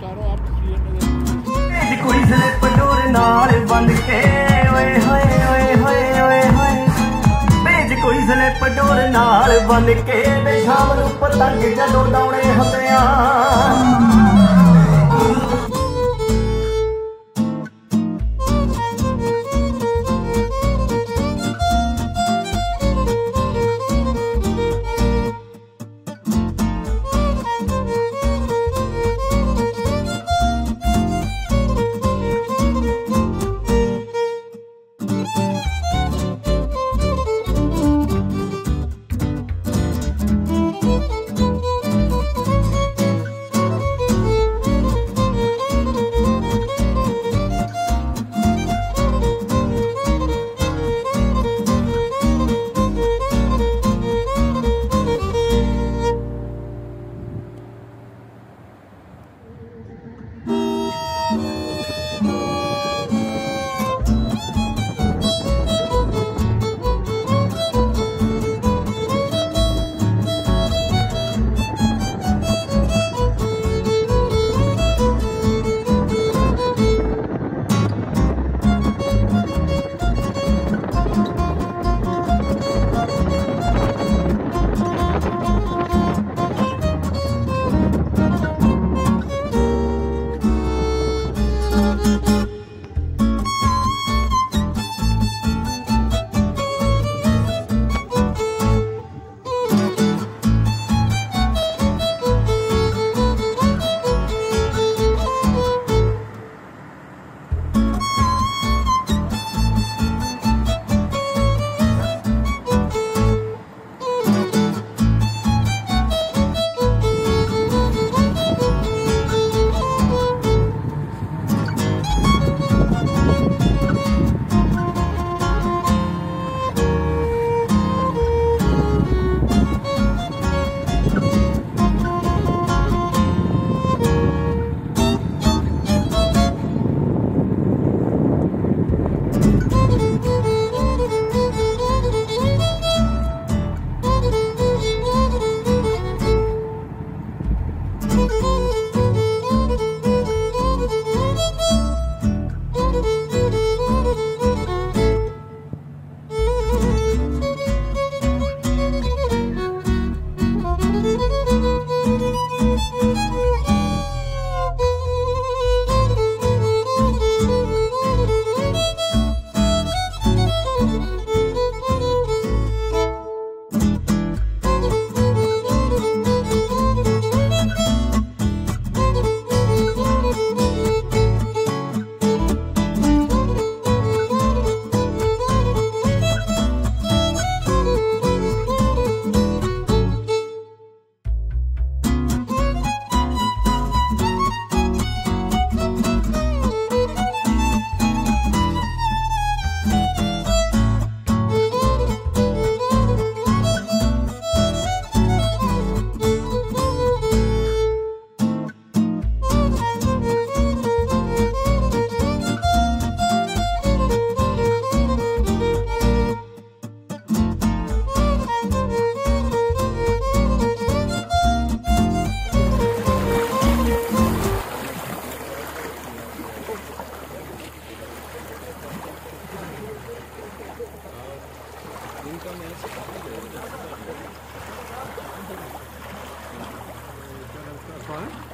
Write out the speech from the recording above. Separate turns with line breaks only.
ਚਾਰੋਂ
ਆਪ ਕੋਈ ਸਲਿੱਪ ਡੋਰ ਨਾਲ ਬੰਦ ਕੇ, ਓਏ ਭੇਜ ਕੋਈ ਸਲਿੱਪ ਡੋਰ ਨਾਲ ਬੰਦ ਕੇ ਸ਼ਾਮ ਨੂੰ ਪਤੰਗ ਜਦੋਂ ਡਾਉਣੇ ਹੱਥਿਆਂ
Thank you.